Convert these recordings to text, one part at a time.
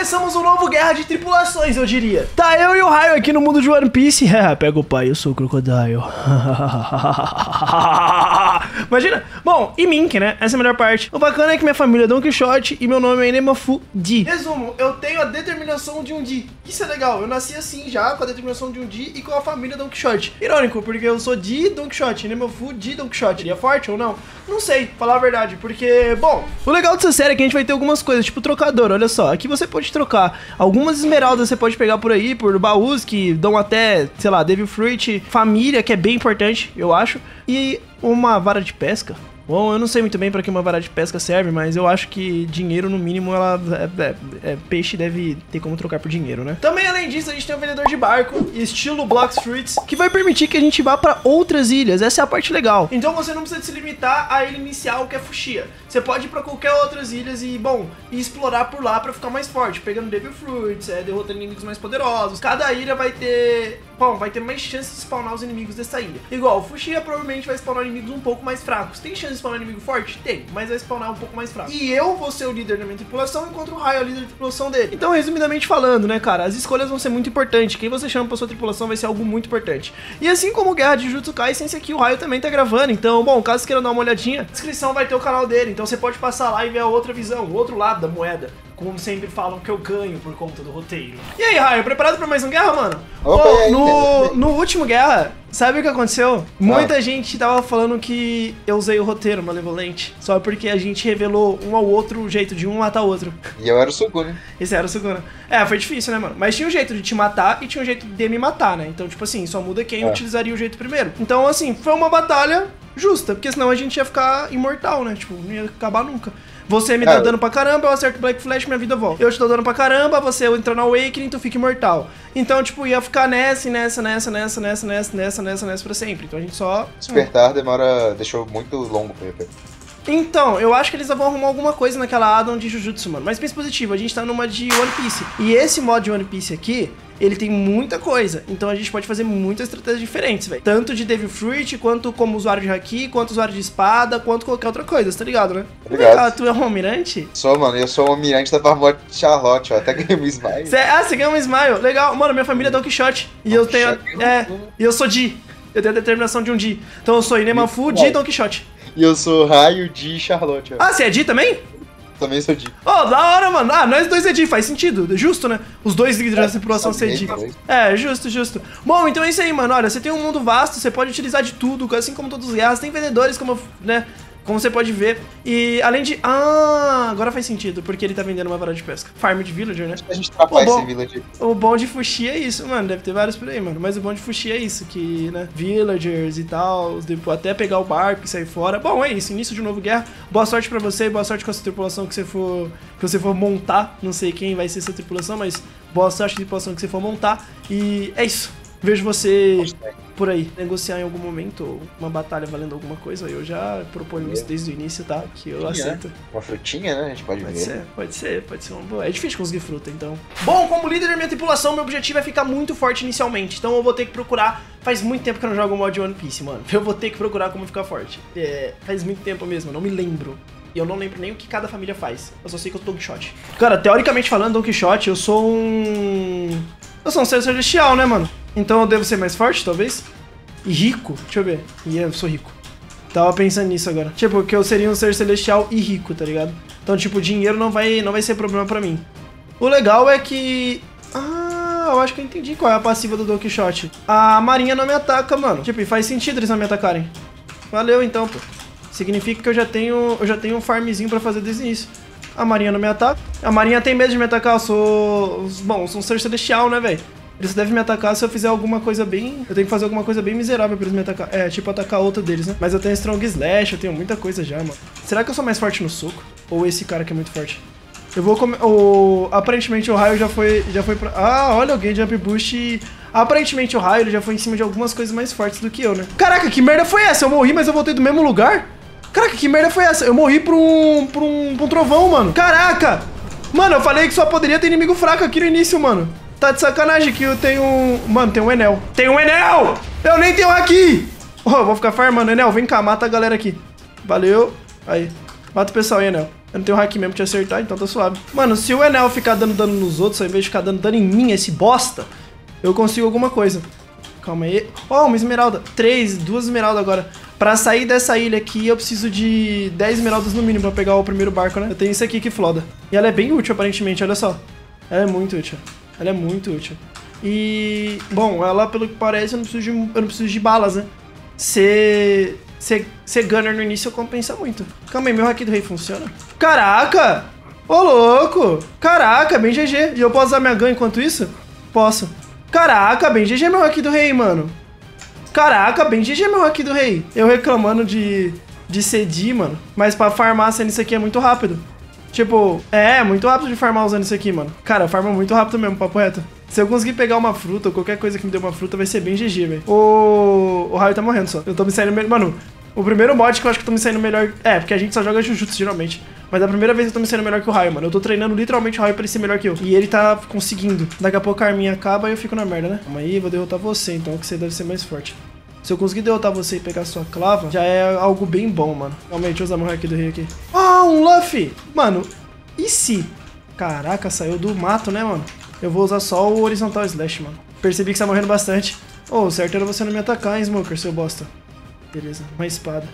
começamos um novo Guerra de Tripulações, eu diria. Tá eu e o Raio aqui no mundo de One Piece. Pega o pai, eu sou o Crocodile. Imagina. Bom, e Mink, né? Essa é a melhor parte. O bacana é que minha família é Don Quixote e meu nome é Nemafu Di. Resumo, eu tenho a determinação de um Di. Isso é legal, eu nasci assim já, com a determinação de um Di e com a família Don Quixote. Irônico, porque eu sou Di Don Quixote, Nemafu Di Don Quixote. Ele é forte ou não? Não sei, falar a verdade, porque, bom, o legal dessa série é que a gente vai ter algumas coisas, tipo trocador, olha só. Aqui você pode trocar algumas esmeraldas, você pode pegar por aí, por baús que dão até, sei lá, Devil Fruit, família, que é bem importante, eu acho. E uma vara de pesca. Bom, eu não sei muito bem para que uma vara de pesca serve, mas eu acho que dinheiro, no mínimo, ela é, é, é, peixe deve ter como trocar por dinheiro, né? Também, além disso, a gente tem um vendedor de barco, estilo Blocks Fruits, que vai permitir que a gente vá para outras ilhas. Essa é a parte legal. Então você não precisa se limitar à ilha inicial, que é Fuxia. Você pode ir para qualquer outras ilhas e, bom, explorar por lá para ficar mais forte, pegando Devil Fruits, é, derrotando inimigos mais poderosos. Cada ilha vai ter bom, vai ter mais chance de spawnar os inimigos dessa ilha. Igual, Fuxia provavelmente vai spawnar inimigos um pouco mais fracos. Tem chance spawnar inimigo forte? Tem, mas vai spawnar um pouco mais fraco. E eu vou ser o líder da minha tripulação, enquanto o Raio é o líder da tripulação dele. Então, resumidamente falando, né, cara, as escolhas vão ser muito importantes. Quem você chama pra sua tripulação vai ser algo muito importante. E assim como Guerra de Jutsu Kaisen, esse aqui o Raio também tá gravando. Então, bom, caso você queira dar uma olhadinha, descrição vai ter o canal dele. Então você pode passar lá e ver a outra visão, o outro lado da moeda como sempre falam que eu ganho por conta do roteiro. E aí, Raio, preparado pra mais um Guerra, mano? Opa, Pô, aí, no, no último Guerra, sabe o que aconteceu? Muita gente tava falando que eu usei o roteiro malevolente, só porque a gente revelou um ao outro o jeito de um matar o outro. E eu era o Sugune. Esse era o Suguna. É, foi difícil, né, mano? Mas tinha um jeito de te matar e tinha um jeito de me matar, né? Então, tipo assim, só muda quem É. utilizaria o jeito primeiro. Então, assim, foi uma batalha justa, porque senão a gente ia ficar imortal, né? Tipo, não ia acabar nunca. Você me dá É. dano pra caramba, eu acerto Black Flash, minha vida volta. Eu te dou dano pra caramba, você entra no Awakening, tu fica imortal. Então, tipo, ia ficar nessa, nessa, nessa, nessa, nessa, nessa, nessa, nessa, nessa pra sempre. Então a gente só. Despertar demora. deixou muito longo pra EP. Então, eu acho que eles vão arrumar alguma coisa naquela addon de Jujutsu, mano. Mas pensa positivo, a gente tá numa de One Piece. E esse mod de One Piece aqui, ele tem muita coisa. Então a gente pode fazer muitas estratégias diferentes, velho. Tanto de Devil Fruit, quanto como usuário de Haki, quanto usuário de espada, quanto qualquer outra coisa, tá ligado, né? Ligado. Ah, tu é um almirante? Sou, mano, eu sou o almirante da Barbote Charlotte, ó. Até ganhei um smile. Cê- ah, você ganhou um Smile. Legal. Mano, minha família é Don Quixote. E eu tenho. Quixote. É, e eu sou Di. Eu tenho a determinação de um Di. Então eu sou Inemafu, Di e Don Quixote. E eu sou Raio de Charlotte. Ah, você é Di também? Também sou de. Ô, da hora, mano. Ah, nós dois é Di, faz sentido. Justo, né? Os dois líderes da tripulação ser Di. É, justo, justo. Bom, então é isso aí, mano. Olha, você tem um mundo vasto, você pode utilizar de tudo, assim como todos os guerras. Tem vendedores, como, né? Como você pode ver. E além de. Ah, agora faz sentido, porque ele tá vendendo uma vara de pesca. Farm de villager, né? A gente Pô, bom. esse village. O bom de Fuxi é isso, mano. Deve ter vários por aí, mano. Mas o bom de Fuxi é isso, que, né? Villagers e tal, tipo, até pegar o barco e sair fora. Bom, é isso. Início de um novo guerra. Boa sorte pra você, boa sorte com a sua tripulação que você for. Que você for montar. Não sei quem vai ser essa tripulação, mas boa sorte com a tripulação que você for montar. E é isso. Vejo você por aí. Negociar em algum momento uma batalha valendo alguma coisa. Eu já proponho isso desde o início, tá? Que eu aceito. Uma frutinha, né? A gente pode, Pode ver. ser, pode ser, pode ser uma boa. É difícil conseguir fruta, então. Bom, como líder da minha tripulação, meu objetivo é ficar muito forte inicialmente. Então eu vou ter que procurar. Faz muito tempo que eu não jogo o mod One Piece, mano. Eu vou ter que procurar como ficar forte. É, faz muito tempo mesmo, não me lembro. E eu não lembro nem o que cada família faz. Eu só sei que eu sou Don Quixote. Cara, teoricamente falando, Don Quixote, eu sou um. Eu sou um ser celestial, né, mano? Então eu devo ser mais forte, talvez? E rico? Deixa eu ver. E eu sou rico. Tava pensando nisso agora. Tipo, que eu seria um ser celestial e rico, tá ligado? Então, tipo, dinheiro não vai, não vai ser problema pra mim. O legal é que. Ah, eu acho que eu entendi qual é a passiva do Don Quixote. A marinha não me ataca, mano. Tipo, faz sentido eles não me atacarem. Valeu então, pô. Significa que eu já tenho. Eu já tenho um farmzinho pra fazer desde o início. A marinha não me ataca. A marinha tem medo de me atacar, eu sou. Bom, eu sou um ser celestial, né, velho? Eles devem me atacar se eu fizer alguma coisa bem. Eu tenho que fazer alguma coisa bem miserável pra eles me atacar. É, tipo atacar outro deles, né? Mas eu tenho Strong Slash, eu tenho muita coisa já, mano. Será que eu sou mais forte no soco? Ou esse cara que é muito forte? Eu vou comer. O... Aparentemente o raio já foi. Já foi pra. Ah, olha alguém Jump Boost. e- Aparentemente o raio ele já foi em cima de algumas coisas mais fortes do que eu, né? Caraca, que merda foi essa? Eu morri, mas eu voltei do mesmo lugar? Caraca, que merda foi essa? Eu morri pra um. pra um, pra um trovão, mano. Caraca! Mano, eu falei que só poderia ter inimigo fraco aqui no início, mano. Tá de sacanagem que eu tenho um. Mano, tem um Enel. Tem um Enel! Eu nem tenho aqui! Oh, vou ficar farmando, Enel. Vem cá, mata a galera aqui. Valeu. Aí. Mata o pessoal aí, Enel. Eu não tenho hack mesmo pra te acertar, então tá suave. Mano, se o Enel ficar dando dano nos outros, ao invés de ficar dando dano em mim, esse bosta, eu consigo alguma coisa. Calma aí. Oh, uma esmeralda. Três, duas esmeraldas agora. Pra sair dessa ilha aqui, eu preciso de 10 esmeraldas no mínimo pra pegar o primeiro barco, né? Eu tenho isso aqui que floda. E ela é bem útil, aparentemente, olha só. Ela é muito útil. Ela é muito útil. E, bom, ela, pelo que parece, eu não preciso de, eu não preciso de balas, né? Ser, ser, ser gunner no início compensa muito. Calma aí, meu hack do rei funciona? Caraca! Ô, louco! Caraca, bem GG. E eu posso usar minha gun enquanto isso? Posso. Caraca, bem GG meu hack do rei, mano. Caraca, bem GG meu aqui do rei. Eu reclamando de, de cedir, mano. Mas pra farmar sendo isso aqui é muito rápido. Tipo, é, muito rápido de farmar usando isso aqui, mano. Cara, farma muito rápido mesmo, papo reto. Se eu conseguir pegar uma fruta ou qualquer coisa que me dê uma fruta, vai ser bem GG, velho. O... o raio tá morrendo só. Eu tô me saindo... melhor. Mano, o primeiro mod que eu acho que eu tô me saindo melhor... É, porque a gente só joga Jujutsu, geralmente. Mas a primeira vez eu tô me saindo melhor que o raio, mano. Eu tô treinando literalmente o raio pra ele ser melhor que eu. E ele tá conseguindo. Daqui a pouco a arminha acaba e eu fico na merda, né? Calma aí, vou derrotar você, então, que você deve ser mais forte. Se eu conseguir derrotar você e pegar sua clava, já é algo bem bom, mano. Realmente, usar meu hack do rei aqui. Ah, um Luffy! Mano, e se? Caraca, saiu do mato, né, mano? Eu vou usar só o horizontal slash, mano. Percebi que você tá morrendo bastante. Oh, o certo era você não me atacar, hein, Smoker, seu bosta. Beleza, uma espada.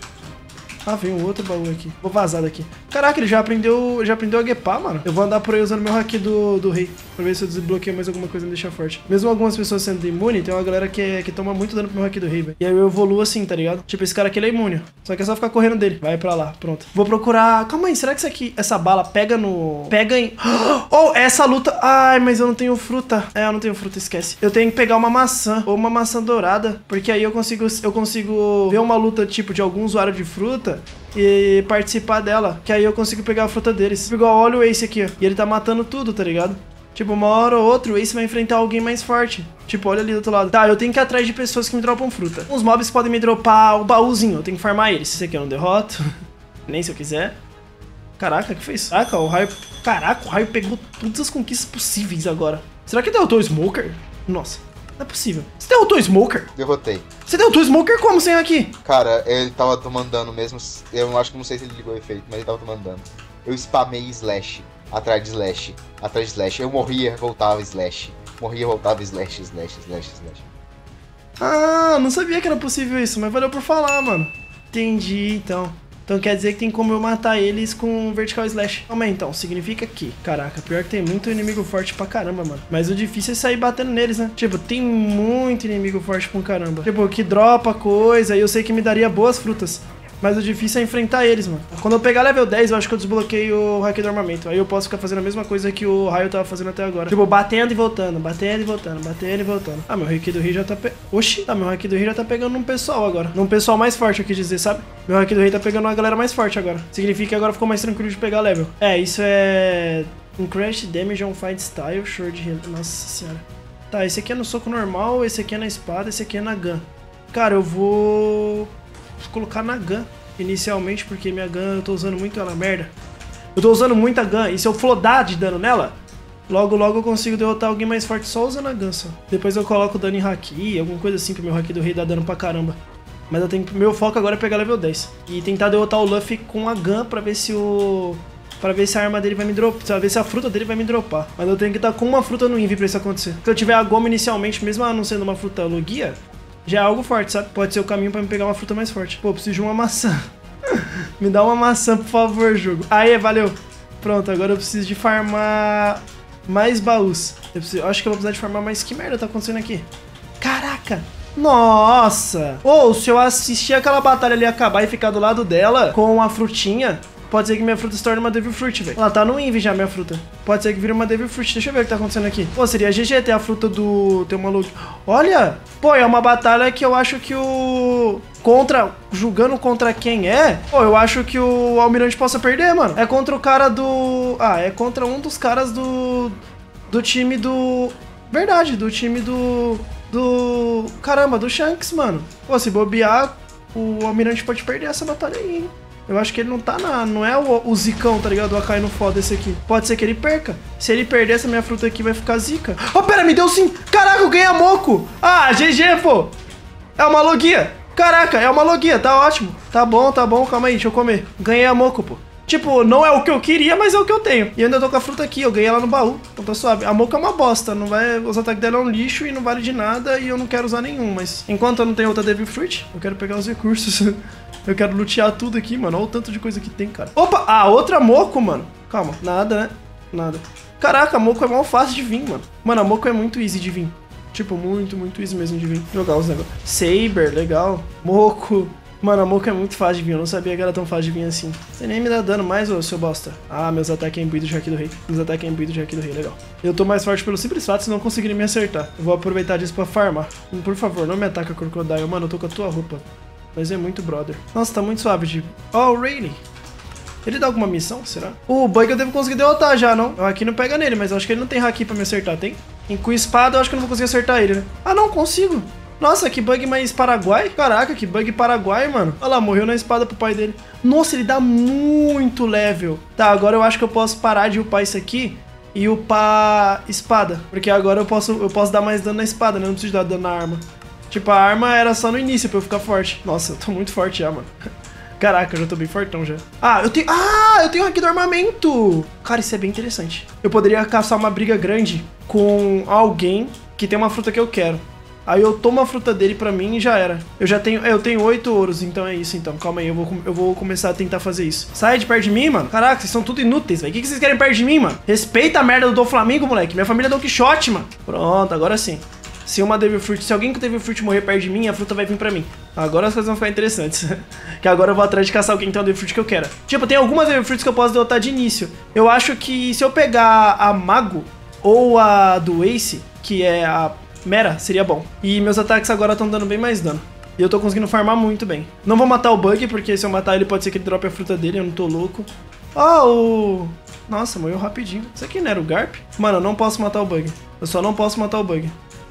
Ah, vem um outro baú aqui. Vou vazar daqui. Caraca, ele já aprendeu, já aprendeu a guepar, mano. Eu vou andar por aí usando meu hack do, do rei. Pra ver se eu desbloqueio mais alguma coisa e me deixar forte. Mesmo algumas pessoas sendo imune, tem uma galera que, é, que toma muito dano pro meu hack do rei, velho. E aí eu evoluo assim, tá ligado? Tipo, esse cara aqui ele é imune. Só que é só ficar correndo dele. Vai pra lá, pronto. Vou procurar... Calma aí, será que isso aqui, essa bala pega no... Pega em... Oh, essa luta... Ai, mas eu não tenho fruta. É, eu não tenho fruta, esquece. Eu tenho que pegar uma maçã ou uma maçã dourada. Porque aí eu consigo, eu consigo ver uma luta, tipo, de algum usuário de fruta e participar dela. Que aí eu consigo pegar a fruta deles. Igual, olha o Ace aqui, ó. E ele tá matando tudo, tá ligado? Tipo, uma hora ou outra, o Ace vai enfrentar alguém mais forte. Tipo, olha ali do outro lado. Tá, eu tenho que ir atrás de pessoas que me dropam fruta. Os mobs podem me dropar o baúzinho. Eu tenho que farmar eles. Esse aqui eu não derroto. Nem se eu quiser. Caraca, que fez? Caraca, o raio... Caraca, o raio pegou todas as conquistas possíveis agora. Será que derrotou o Smoker? Nossa. Não é possível. Você derrotou o Smoker? Derrotei. Você derrotou o Smoker como sem aqui? Cara, ele tava tomando dano mesmo. Eu acho que não sei se ele ligou o efeito, mas ele tava tomando dano. Eu spamei Slash. Atrás de Slash. Atrás de Slash. Eu morria, voltava Slash. Morria, voltava Slash, Slash, Slash, Slash. Ah, não sabia que era possível isso, mas valeu por falar, mano. Entendi, então. Então quer dizer que tem como eu matar eles com vertical slash. Calma aí, então. Significa que... Caraca, pior que tem muito inimigo forte pra caramba, mano. Mas o difícil é sair batendo neles, né? Tipo, tem muito inimigo forte pra caramba. Tipo, que dropa coisa e eu sei que me daria boas frutas. Mas o difícil é enfrentar eles, mano. Quando eu pegar level 10, eu acho que eu desbloqueio o hack do armamento. Aí eu posso ficar fazendo a mesma coisa que o Raio tava fazendo até agora. Tipo, batendo e voltando, batendo e voltando, batendo e voltando. Ah, meu hack do rei já tá pe... Oxi, ah, meu hack do rei já tá pegando um pessoal agora. Num pessoal mais forte, eu quis dizer, sabe? Meu hack do rei tá pegando uma galera mais forte agora. Significa que agora ficou mais tranquilo de pegar level. É, isso é... Increase damage on fight style, short. Nossa senhora. Tá, esse aqui é no soco normal, esse aqui é na espada, esse aqui é na gun. Cara, eu vou... Vou colocar na gun inicialmente, porque minha gun eu tô usando muito ela merda. Eu tô usando muita gun, e se eu flodar de dano nela, logo logo eu consigo derrotar alguém mais forte só usando a gun só. Depois eu coloco dano em haki, alguma coisa assim, pro meu haki do rei dar dano pra caramba. Mas eu tenho, meu foco agora é pegar level 10. E tentar derrotar o Luffy com a gun pra ver se o... Pra ver se a arma dele vai me dropar, pra ver se a fruta dele vai me dropar. Mas eu tenho que estar com uma fruta no Invi pra isso acontecer. Se eu tiver a goma inicialmente, mesmo ela não sendo uma fruta logia, já é algo forte, sabe? Pode ser o caminho pra me pegar uma fruta mais forte. Pô, preciso de uma maçã. me dá uma maçã, por favor, jogo. Aê, valeu. Pronto, agora eu preciso de farmar mais baús. Eu, preciso, eu acho que eu vou precisar de farmar mais... Que merda tá acontecendo aqui? Caraca! Nossa! Ou, oh, se eu assistir aquela batalha ali acabar e ficar do lado dela com a frutinha, Pode ser que minha fruta se torne uma Devil Fruit, velho. Ela tá no Invi já, minha fruta. Pode ser que vire uma Devil Fruit. Deixa eu ver o que tá acontecendo aqui. Pô, seria GG ter a fruta do... Tem uma luz. Olha! Pô, é uma batalha que eu acho que o... Contra... Julgando contra quem é... Pô, eu acho que o Almirante possa perder, mano. É contra o cara do... Ah, é contra um dos caras do... Do time do... Verdade, do time do... Do... Caramba, do Shanks, mano. Pô, se bobear, o Almirante pode perder essa batalha aí, hein? Eu acho que ele não tá na. Não é o, o zicão, tá ligado? O Akai no foda esse aqui. Pode ser que ele perca. Se ele perder, essa minha fruta aqui vai ficar zica. Oh, pera, me deu sim. Caraca, eu ganhei a moco. Ah, GG, pô. É uma logia. Caraca, é uma logia, tá ótimo. Tá bom, tá bom, calma aí, deixa eu comer. Ganhei a moco, pô. Tipo, não é o que eu queria, mas é o que eu tenho. E eu ainda tô com a fruta aqui, eu ganhei ela no baú. Então tá suave. A moca é uma bosta, não vai. Os ataques dela é um lixo e não vale de nada e eu não quero usar nenhum. Mas enquanto eu não tenho outra Devil Fruit, eu quero pegar os recursos. eu quero lutear tudo aqui, mano. Olha o tanto de coisa que tem, cara. Opa! Ah, outra moco, mano. Calma, nada, né? Nada. Caraca, a moco é mal fácil de vir, mano. Mano, a moco é muito easy de vir. Tipo, muito, muito easy mesmo de vir. Jogar os negócios. Saber, legal. Moco. Mano, a Moco é muito fácil de vir, eu não sabia que era tão fácil de vir assim. Você nem me dá dano mais, ô seu bosta. Ah, meus ataques é imbuído de Haki do Rei. Meus ataques é imbuído de Haki do Rei, legal. Eu tô mais forte pelo simples fato de não conseguirem me acertar. Eu vou aproveitar disso pra farmar. Por favor, não me ataca, Crocodile. Mano, eu tô com a tua roupa. Mas é muito brother. Nossa, tá muito suave, tipo. Oh, Rayleigh. Ele dá alguma missão, será? O Bug eu devo conseguir derrotar já, não? O Haki não pega nele, mas eu acho que ele não tem Haki pra me acertar, tem? Com espada eu acho que eu não vou conseguir acertar ele, né? Ah, não, consigo. Nossa, que bug mais paraguai. Caraca, que bug paraguai, mano. Olha lá, morreu na espada pro pai dele. Nossa, ele dá muito level. Tá, agora eu acho que eu posso parar de upar isso aqui e upar espada. Porque agora eu posso, eu posso dar mais dano na espada, né? Não preciso dar dano na arma. Tipo, a arma era só no início pra eu ficar forte. Nossa, eu tô muito forte já, mano. Caraca, eu já tô bem fortão já. Ah, eu tenho... Ah, eu tenho aqui do armamento. Cara, isso é bem interessante. Eu poderia caçar uma briga grande com alguém que tem uma fruta que eu quero. Aí eu tomo a fruta dele pra mim e já era. Eu já tenho. Eu tenho oito ouros, então é isso então. Calma aí, eu vou, eu vou começar a tentar fazer isso. Sai de perto de mim, mano. Caraca, vocês são tudo inúteis, velho. O que, que vocês querem perto de mim, mano? Respeita a merda do Dom Flamingo, moleque. Minha família é Don Quixote, mano. Pronto, agora sim. Se uma Devil Fruit, se alguém que Devil Fruit morrer perto de mim, a fruta vai vir pra mim. Agora as coisas vão ficar interessantes. que agora eu vou atrás de caçar alguém que tem uma Devil Fruit que eu quero. Tipo, tem algumas Devil Fruits que eu posso derrotar de início. Eu acho que se eu pegar a Mago ou a do Ace, que é a Mera seria bom. E meus ataques agora estão dando bem mais dano. E eu tô conseguindo farmar muito bem. Não vou matar o Bug, porque se eu matar ele pode ser que ele drope a fruta dele, eu não tô louco. Ah, oh, o... Nossa, morreu rapidinho. Isso aqui não era o Garp? Mano, eu não posso matar o Bug. Eu só não posso matar o Bug.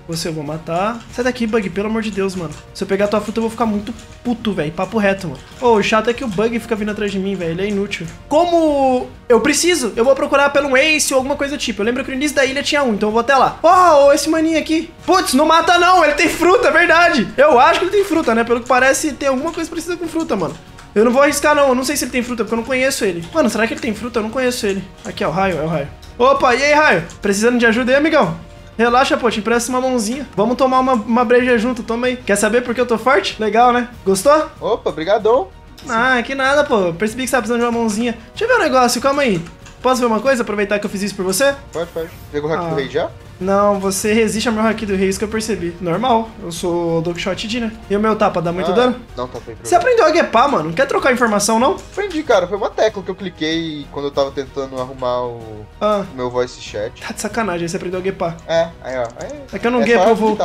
Você eu vou matar. Sai daqui, Bug, pelo amor de Deus, mano. Se eu pegar tua fruta, eu vou ficar muito puto, velho. Papo reto, mano. Ô, oh, o chato é que o Bug fica vindo atrás de mim, velho. Ele é inútil. Como eu preciso, eu vou procurar pelo Ace ou alguma coisa do tipo. Eu lembro que no início da ilha tinha um, então eu vou até lá. Oh, esse maninho aqui. Putz, não mata não, ele tem fruta, é verdade. Eu acho que ele tem fruta, né? Pelo que parece, tem alguma coisa parecida com fruta, mano. Eu não vou arriscar, não. Eu não sei se ele tem fruta, porque eu não conheço ele. Mano, será que ele tem fruta? Eu não conheço ele. Aqui, ó, o raio, é o raio. Opa, e aí, raio? Precisando de ajuda aí, amigão? Relaxa, pô, te empresta uma mãozinha. Vamos tomar uma, uma breja junto, toma aí. Quer saber por que eu tô forte? Legal, né? Gostou? Opa, brigadão. Ah, que nada, pô. Percebi que você tá precisando de uma mãozinha. Deixa eu ver um negócio, calma aí. Posso ver uma coisa? Aproveitar que eu fiz isso por você? Pode, pode. Pegou o hack ah. do rei já? Não, você resiste ao meu haki do rei, isso que eu percebi. Normal, eu sou Doc Shot D, né? E o meu tapa dá muito ah, dano? Não, tá bem. Você aprendeu a guepar, mano? Não quer trocar informação, não? Aprendi, cara. Foi uma tecla que eu cliquei quando eu tava tentando arrumar o, ah. meu voice chat. Tá de sacanagem, aí você aprendeu a guepar. É, aí ó. É, é que eu não é guepo, eu vou...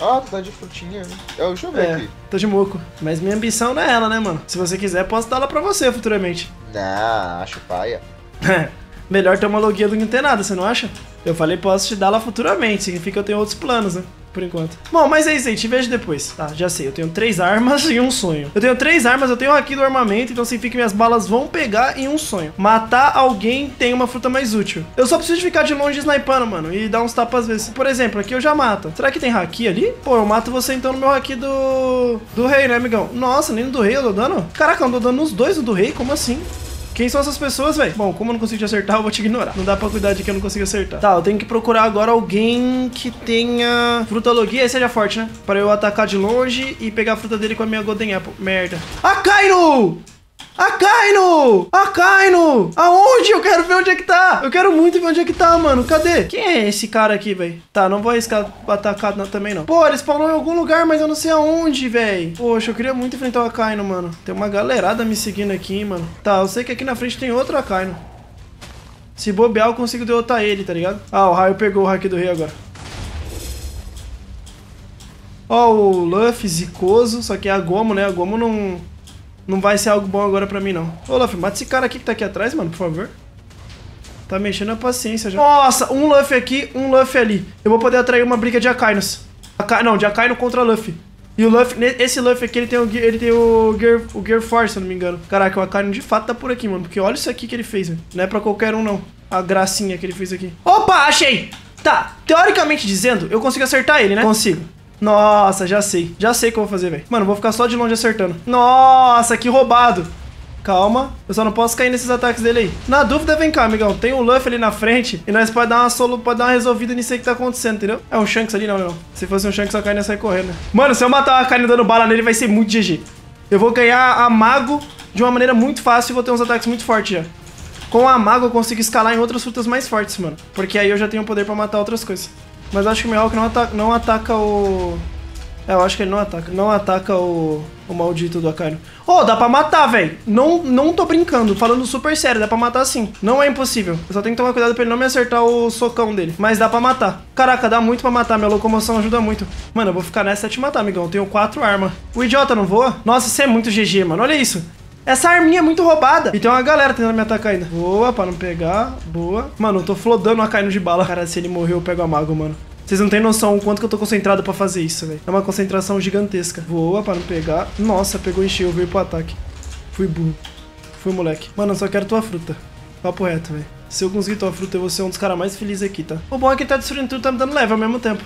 Ah, tu tá de frutinha. Eu, deixa eu ver é, aqui. Tô de moco. Mas minha ambição não é ela, né, mano? Se você quiser, posso dar ela pra você futuramente. Não, acho paia. Melhor ter uma logia do que não ter nada, você não acha? Eu falei, posso te dar lá futuramente, significa que eu tenho outros planos, né? Por enquanto. Bom, mas é isso aí, te vejo depois. Tá, já sei, eu tenho três armas e um sonho. Eu tenho três armas, eu tenho aqui do armamento, então significa que minhas balas vão pegar em um sonho. Matar alguém tem uma fruta mais útil. Eu só preciso ficar de longe snipando, mano, e dar uns tapas às vezes. Por exemplo, aqui eu já mato. Será que tem haki ali? Pô, eu mato você então no meu haki do... do rei, né, amigão? Nossa, nem no do rei eu dou dano? Caraca, eu dou dano nos dois do rei? Como assim? Quem são essas pessoas, velho? Bom, como eu não consigo te acertar, eu vou te ignorar. Não dá pra cuidar de que eu não consigo acertar. Tá, eu tenho que procurar agora alguém que tenha fruta logia. Esse seja forte, né? Pra eu atacar de longe e pegar a fruta dele com a minha Golden Apple. Merda. Ah, Cairo! Akainu! Akainu! Aonde? Eu quero ver onde é que tá! Eu quero muito ver onde é que tá, mano. Cadê? Quem é esse cara aqui, velho? Tá, não vou arriscar atacar não, também, não. Pô, ele spawnou em algum lugar, mas eu não sei aonde, velho. Poxa, eu queria muito enfrentar o Akainu, mano. Tem uma galerada me seguindo aqui, mano. Tá, eu sei que aqui na frente tem outro Akainu. Se bobear, eu consigo derrotar ele, tá ligado? Ah, o raio pegou o hack do rei agora. Ó, o Luffy zicoso, só que é a Gomo, né? A Gomo não não vai ser algo bom agora pra mim, não. Luffy, mata esse cara aqui que tá aqui atrás, mano, por favor. Tá mexendo a paciência já. Nossa, um Luffy aqui, um Luffy ali. Eu vou poder atrair uma briga de Akainos. Akai, não, de Akaino contra Luffy. E o Luffy, esse Luffy aqui, ele tem o, ele tem o, Gear, o Gear Force, se eu não me engano. Caraca, o Akaino de fato tá por aqui, mano. Porque olha isso aqui que ele fez, velho. Não é pra qualquer um, não. A gracinha que ele fez aqui. Opa, achei! Tá, teoricamente dizendo, eu consigo acertar ele, né? Consigo. Nossa, já sei. Já sei o que eu vou fazer, velho. Mano, vou ficar só de longe acertando. Nossa, que roubado. Calma. Eu só não posso cair nesses ataques dele aí. Na dúvida, vem cá, amigão. Tem um Luffy ali na frente e nós pode dar uma solo, pode dar uma resolvida nisso aí que tá acontecendo, entendeu? É um Shanks ali? Não, não. Se fosse um Shanks, a Kaine ia sair correndo. né? Mano, se eu matar a Kaine dando bala nele, vai ser muito GG. Eu vou ganhar a Mago de uma maneira muito fácil e vou ter uns ataques muito fortes já. Com a Mago eu consigo escalar em outras frutas mais fortes, mano. Porque aí eu já tenho poder pra matar outras coisas. Mas acho que o Mihawk não ataca, não ataca o... É, eu acho que ele não ataca. Não ataca o, o maldito do Akainu. Oh, dá pra matar, velho. Não, não tô brincando. Falando super sério, dá pra matar sim. Não é impossível. Eu só tenho que tomar cuidado pra ele não me acertar o socão dele. Mas dá pra matar. Caraca, dá muito pra matar. Minha locomoção ajuda muito. Mano, eu vou ficar nessa até te matar, amigão. Eu tenho quatro armas. O idiota não voa? Nossa, isso é muito GG, mano. Olha isso. Essa arminha é muito roubada. E tem uma galera tentando me atacar ainda. Boa, pra não pegar. Boa. Mano, eu tô flodando a caindo de bala. Cara, se ele morrer, eu pego a mago, mano. Vocês não têm noção o quanto que eu tô concentrado pra fazer isso, velho. É uma concentração gigantesca. Voa pra não pegar. Nossa, pegou encheu, veio pro ataque. Fui burro. Fui moleque. Mano, eu só quero tua fruta. Papo reto, velho. Se eu conseguir tua fruta, eu vou ser um dos caras mais felizes aqui, tá? O bom é que tá destruindo tudo e tá me dando leve ao mesmo tempo.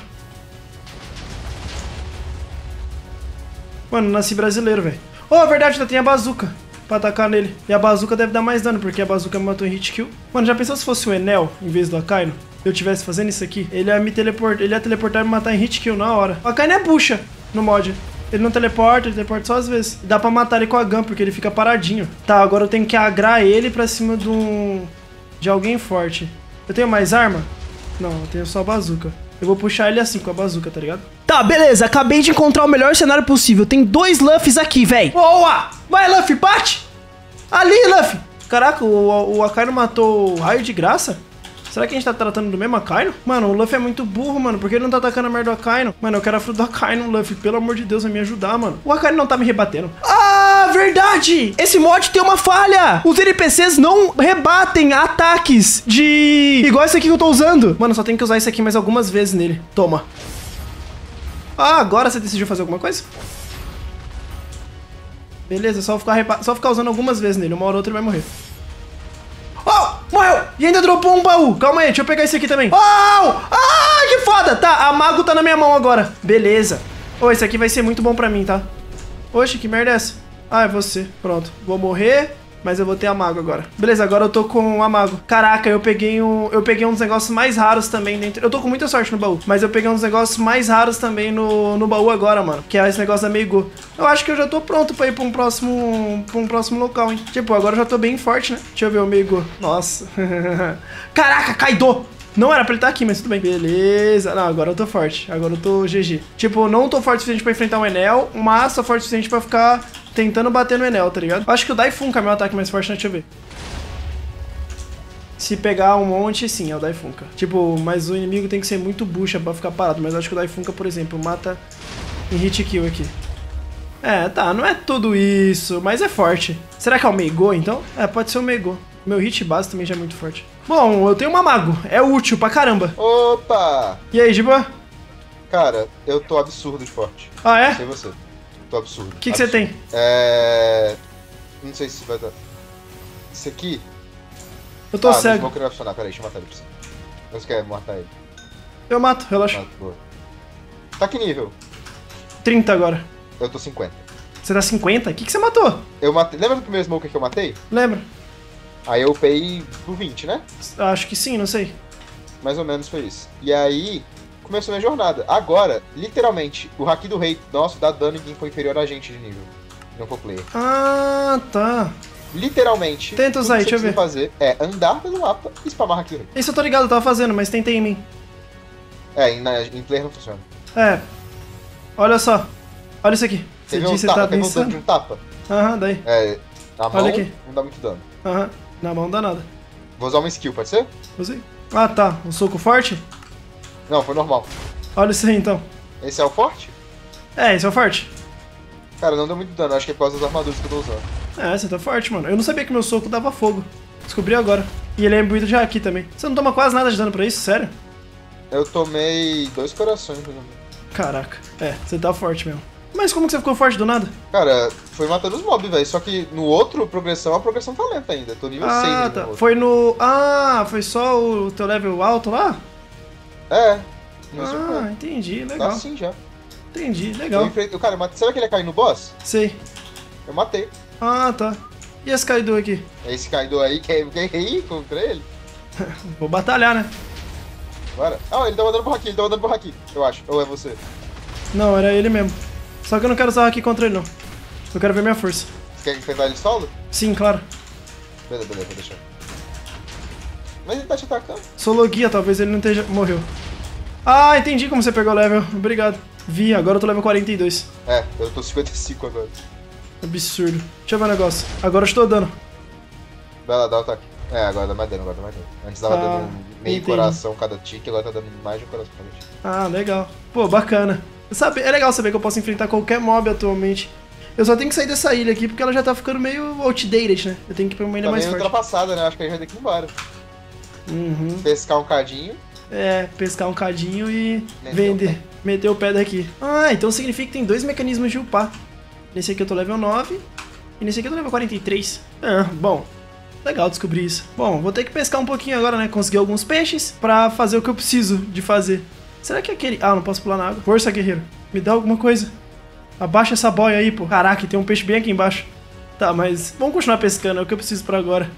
Mano, nasci brasileiro, velho. Oh, verdade, ainda tem a bazuca pra atacar nele. E a bazuca deve dar mais dano, porque a bazuca me matou em hit kill. Mano, já pensou se fosse o Enel em vez do Akaino? Eu tivesse fazendo isso aqui, ele ia me teleportar, ele ia teleportar e me matar em hit kill na hora. O Akaino é bucha no mod. Ele não teleporta, ele teleporta só às vezes. Dá pra matar ele com a gun, porque ele fica paradinho. Tá, agora eu tenho que agrar ele pra cima de um... De alguém forte. Eu tenho mais arma? Não, eu tenho só a bazuca. Eu vou puxar ele assim, com a bazuca, tá ligado? Tá, beleza. Acabei de encontrar o melhor cenário possível. Tem dois Luffys aqui, véi. Boa! Vai, Luffy, bate! Ali, Luffy! Caraca, o, o Akainu matou o raio de graça? Será que a gente tá tratando do mesmo Akainu? Mano, o Luffy é muito burro, mano. Por que ele não tá atacando a merda do Akainu? Mano, eu quero a fruta do Akainu, Luffy. Pelo amor de Deus, vai me ajudar, mano. O Akainu não tá me rebatendo. Ah, verdade! Esse mod tem uma falha! Os NPCs não rebatem ataques de... Igual esse aqui que eu tô usando. Mano, só tem que usar isso aqui mais algumas vezes nele. Toma. Ah, agora você decidiu fazer alguma coisa? Beleza, só ficar, só ficar usando algumas vezes nele. Uma hora ou outra ele vai morrer. Oh, morreu! E ainda dropou um baú. Calma aí, deixa eu pegar esse aqui também. Oh! Ah, que foda! Tá, a mago tá na minha mão agora. Beleza. Ô, esse aqui vai ser muito bom pra mim, tá? Oxe, que merda é essa? Ah, é você. Pronto. Vou morrer, mas eu vou ter a mago agora. Beleza, agora eu tô com a mago. Caraca, eu peguei um, eu peguei uns negócios mais raros também dentro. Eu tô com muita sorte no baú, mas eu peguei uns negócios mais raros também no, no baú agora, mano. Que é esse negócio da Meigo. Eu acho que eu já tô pronto pra ir pra um próximo, pra um próximo local, hein? Tipo, agora eu já tô bem forte, né? Deixa eu ver o Meigo. Nossa. Caraca, Kaido! Não era pra ele estar aqui, mas tudo bem. Beleza. Não, agora eu tô forte. Agora eu tô GG. Tipo, não tô forte o suficiente pra enfrentar o Enel, mas tô forte o suficiente pra ficar tentando bater no Enel, tá ligado? Acho que o Daifunka é meu ataque mais forte, né? Deixa eu ver. Se pegar um monte, sim, é o Daifunka. Tipo, mas o inimigo tem que ser muito bucha pra ficar parado. Mas acho que o Daifunka, por exemplo, mata em hit kill aqui. É, tá, não é tudo isso, mas é forte. Será que é o Meigo, então? É, pode ser o Meigo. Meu hit base também já é muito forte. Bom, eu tenho uma mago. É útil pra caramba. Opa! E aí, Giba? Cara, eu tô absurdo de forte. Ah, é? Sei você. Tô absurdo. O que, que você tem? É. Não sei se vai dar. Isso aqui. Eu tô ah, cego. Não vou funcionar, peraí, deixa eu matar ele pra você. Você quer matar ele? Eu mato, relaxa. Mato, boa. Tá que nível? 30 agora. Eu tô 50. Você tá 50? O que, que você matou? Eu matei. Lembra do primeiro smoker que eu matei? Lembra? Aí eu upei pro 20, né? Acho que sim, não sei. Mais ou menos foi isso. E aí, começou minha jornada. Agora, literalmente, o Haki do Rei nosso dá dano em quem for inferior a gente de nível. Não for player. Ah, tá. Literalmente. Tenta usar aí, deixa eu precisa fazer é andar pelo mapa e spamar Haki do Rei. Isso eu tô ligado, eu tava fazendo, mas tentei em mim. É, em, na, em player não funciona. É. Olha só. Olha isso aqui. Você ver um disse você tapa? tá Quer ver um de pensando? um tapa? Aham, daí. É, na mão Olha aqui. não dá muito dano. Aham. Na mão não dá nada. Vou usar uma skill, pode ser? Usei. Ah, tá. Um soco forte? Não, foi normal. Olha isso aí, então. Esse é o forte? É, esse é o forte. Cara, não deu muito dano, acho que é por causa das armaduras que eu tô usando. É, você tá forte, mano. Eu não sabia que meu soco dava fogo. Descobri agora. E ele é imbuído de aqui também. Você não toma quase nada de dano pra isso? Sério? Eu tomei dois corações, por exemplo. Caraca. É, você tá forte mesmo. Mas como que você ficou forte do nada? Cara, foi matando os mobs, velho. Só que no outro, progressão, a progressão tá lenta ainda. Tô nível 6 Ah, ainda tá. no. Foi no. Ah, foi só o teu level alto lá? É. Ah, é. entendi. Tá Legal. assim já. Entendi, legal. enfrentei... Cara, eu matei... será que ele ia cair no boss? Sei. Eu matei. Ah, tá. E esse Kaido aqui? Esse Kaido aí, quer ir contra ele? Vou batalhar, né? Bora. Ah, ele tá mandando pro Haki, ele tá mandando pro Haki, eu acho. Ou é você? Não, era ele mesmo. Só que eu não quero usar aqui contra ele, não. Eu quero ver minha força. Você quer enfrentar ele solo? Sim, claro. Beleza, beleza, vou deixar. Mas ele tá te atacando. Sologia, talvez ele não esteja... Morreu. Ah, entendi como você pegou o level. Obrigado. Vi, agora eu tô level 42. É, eu tô 55 agora. Absurdo. Deixa eu ver o negócio. Agora eu estou dando. Vai lá, dá o ataque. É, agora dá mais dano, agora dá mais dano. Antes tava Ah, dando meio entendi. coração cada tique, agora tá dando mais de um coração cada tique. Ah, legal. Pô, bacana. Sabe, é legal saber que eu posso enfrentar qualquer mob atualmente. Eu só tenho que sair dessa ilha aqui porque ela já tá ficando meio outdated, né? Eu tenho que ir pra uma ilha Tá mais meio forte. ultrapassada, né? Acho que a gente vai ter que ir embora. Uhum. Pescar um cadinho. É, pescar um cadinho e vender. Meter o pé daqui. Ah, então significa que tem dois mecanismos de upar. Nesse aqui eu tô level 9 e nesse aqui eu tô level 43. Ah, bom. Legal descobrir isso. Bom, vou ter que pescar um pouquinho agora, né? Conseguir alguns peixes pra fazer o que eu preciso de fazer. Será que é aquele... Ah, não posso pular na água. Força, guerreiro. Me dá alguma coisa. Abaixa essa boia aí, pô. Caraca, tem um peixe bem aqui embaixo. Tá, mas vamos continuar pescando. É o que eu preciso pra agora.